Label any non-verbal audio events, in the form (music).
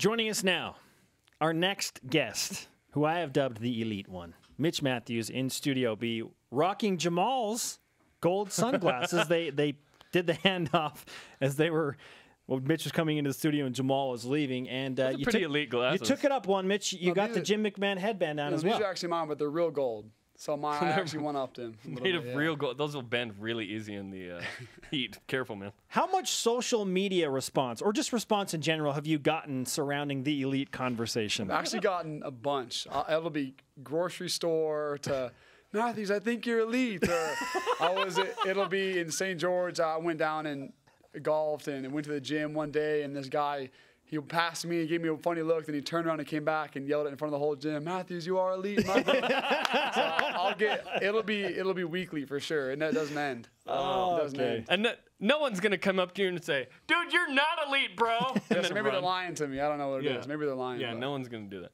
Joining us now, our next guest, who I have dubbed the Elite One, Mitch Mathews in Studio B, rocking Jamal's gold sunglasses. they they did the (laughs) handoff as they were. Well, Mitch was coming into the studio and Jamal was leaving, and uh, you pretty took, elite glasses. You took it up one, Mitch. You No, got the Jim McMahon headband on Yeah, as these well. are actually mine, but they're real gold. So my, I actually one upped him. a little Made of bit, yeah. real gold. Those will bend really easy in the uh, (laughs) heat. Careful, man. How much social media response, or just response in general, have you gotten surrounding the elite conversation? I've actually gotten a bunch. Uh, it'll be grocery store to (laughs) Mathews. I think you're elite. Or I was. It'll be in St. George. I went down and golfed and went to the gym one day, and this guy. He passed me and gave me a funny look. Then he turned around and came back and yelled it in front of the whole gym. Mathews, you are elite. (laughs) So I'll get. It'll be. It'll be weekly for sure, and that doesn't end. Oh, it doesn't okay. end. And no, no one's gonna come up to you and say, "Dude, you're not elite, bro." Yeah, so then maybe they're lying to me. I don't know what it is. Yeah. Maybe they're lying. Yeah, but- no one's gonna do that.